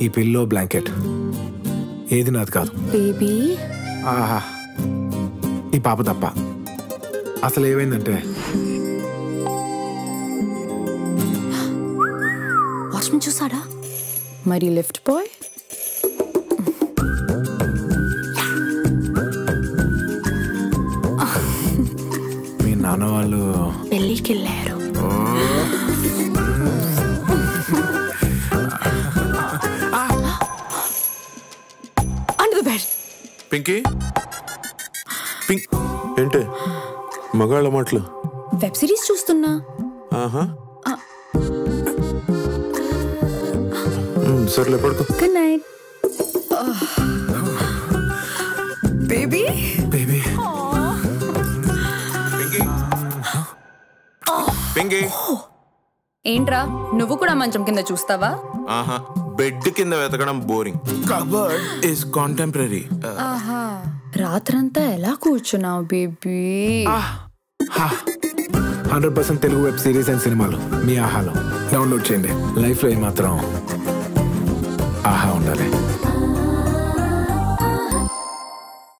ఈ pillow blanket. ఏది నాది కాదు. బేబీ. ఆహా. ఈ పాప తప్ప. అసలు ఏమైందంటే? వాచ్మెన్ చూసాడా? మరి లిఫ్ట్ బాయ్? మీ నాన్న వాళ్ళు పెళ్ళికి వెళ్ళారు పింకీ? పింక్. ఏంటి? మగాళ్ళ మాటలు. వెబ్ సిరీస్ చూస్తున్నా. ఆహా. సర్లే పడుకో. Good night baby baby Pinky. Pinky. ఏంట్రా? నువ్వు కూడా మంచం కింద చూస్తావా? ఆహా. బెడ్ కింద వెతకడం బోరింగ్. కబర్డ్ ఇస్ కాంటెంపరీ ఆహా. రాత్రంతా ఎలా కూర్చున్నావు baby? Hundred percent Telugu web series and సినిమాలు మీ ఆహాలో. డౌన్లోడ్ చేయండి. లైఫ్లో ఏమాత్రం ఆహా ఉండాలి.